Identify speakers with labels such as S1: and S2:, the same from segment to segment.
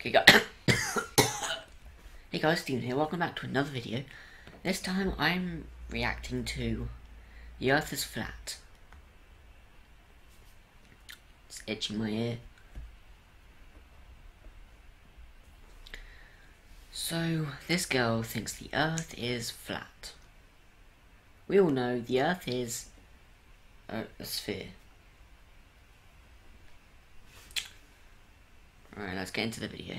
S1: Okay, guys. hey guys, Steven here. Welcome back to another video. This time I'm reacting to The Earth is Flat. It's itching my ear. So, this girl thinks the Earth is flat. We all know the Earth is a, a sphere. Let's get into the video.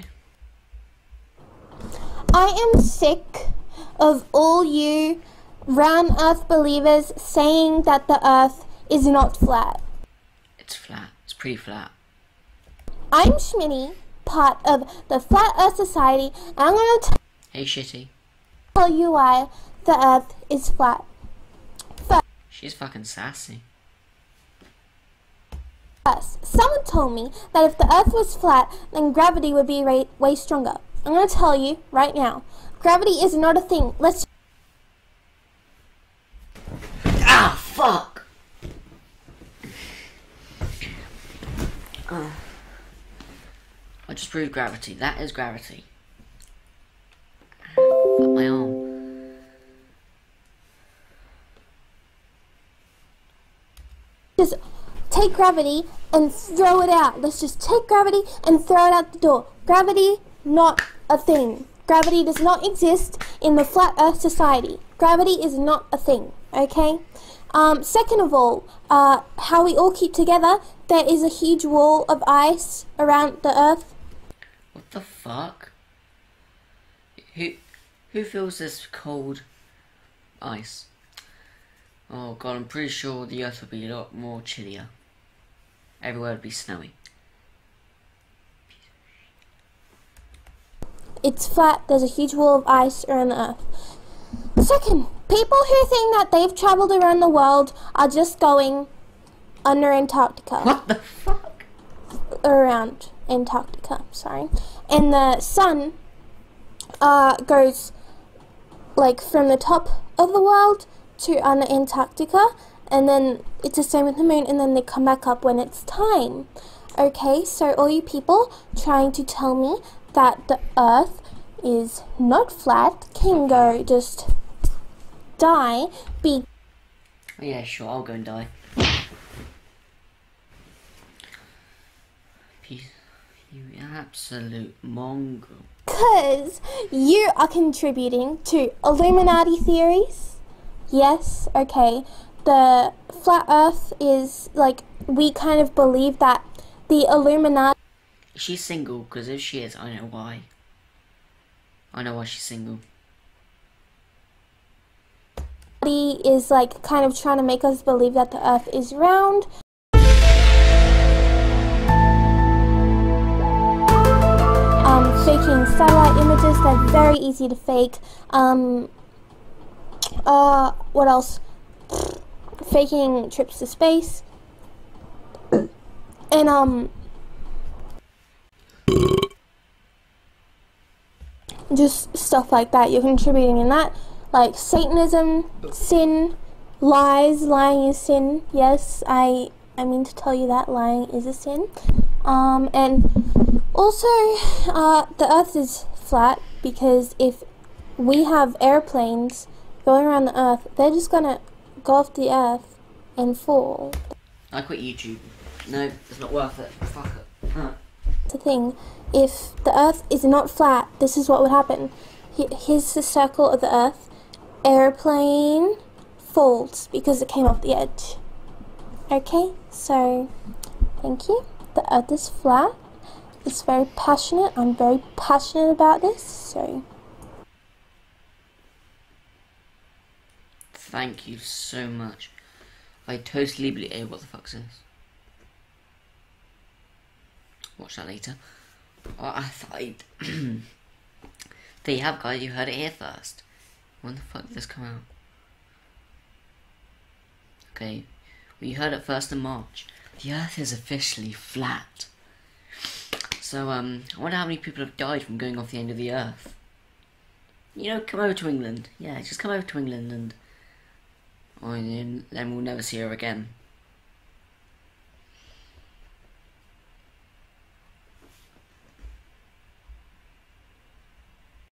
S2: I am sick of all you round earth believers saying that the earth is not flat.
S1: It's flat. It's pretty flat.
S2: I'm Schmitty, part of the Flat Earth Society, and I'm going to
S1: Hey, Shitty.
S2: tell you why the earth is flat.
S1: She's fucking sassy.
S2: First, someone told me that if the earth was flat, then gravity would be ra- way stronger. I'm going to tell you right now. Gravity is not a thing. Let's
S1: Ah, fuck! Ah. I just proved gravity. That is gravity. Fuck my arm.
S2: just take gravity and throw it out. Let's just take gravity and throw it out the door. Gravity, not a thing. Gravity does not exist in the flat earth society. Gravity is not a thing, okay? Um, second of all, uh, how we all keep together, there is a huge wall of ice around the earth.
S1: What the fuck? Who, who feels this cold ice? Oh god, I'm pretty sure the earth would be a lot more chillier. Everywhere would be snowy.
S2: It's flat, there's a huge wall of ice around the earth. Second, people who think that they've traveled around the world are just going under Antarctica.
S1: What the fuck?
S2: around Antarctica, sorry. And the sun uh, goes like from the top of the world to under Antarctica, and then it's the same with the moon, and then they come back up when it's time. Okay, so all you people trying to tell me that the earth is not flat can go just die be
S1: Oh, yeah, sure, I'll go and die. Peace, you absolute mongrel.
S2: Because you are contributing to Illuminati theories. Yes, okay. The flat earth is like, we kind of believe that the Illuminati
S1: She's single, because if she is, I know why. I know why she's single.
S2: is like kind of trying to make us believe that the earth is round. Um, faking satellite images, they're very easy to fake. Um, uh, what else? Faking trips to space. And, um, just stuff like that. You're contributing in that. Like Satanism, sin, lies, lying is sin. Yes, I I mean to tell you that lying is a sin. Um, and also, uh, the Earth is flat because if we have airplanes going around the Earth, they're just gonna go off the Earth and fall.
S1: I quit YouTube. No, it's not worth it. Fuck it. Huh.
S2: the thing. If the Earth is not flat, this is what would happen. Here's the circle of the Earth. Airplane falls because it came off the edge. Okay, so thank you. The Earth is flat. It's very passionate. I'm very passionate about this. So
S1: Thank you so much. I totally believe. What the fuck's this? Watch that later. Oh, I thought. There you have, guys. You heard it here first. When the fuck did this come out? Okay, you heard it first in March. The Earth is officially flat. So, um, I wonder how many people have died from going off the end of the Earth. You know, come over to England. Yeah, just come over to England and. And then we'll never see her again.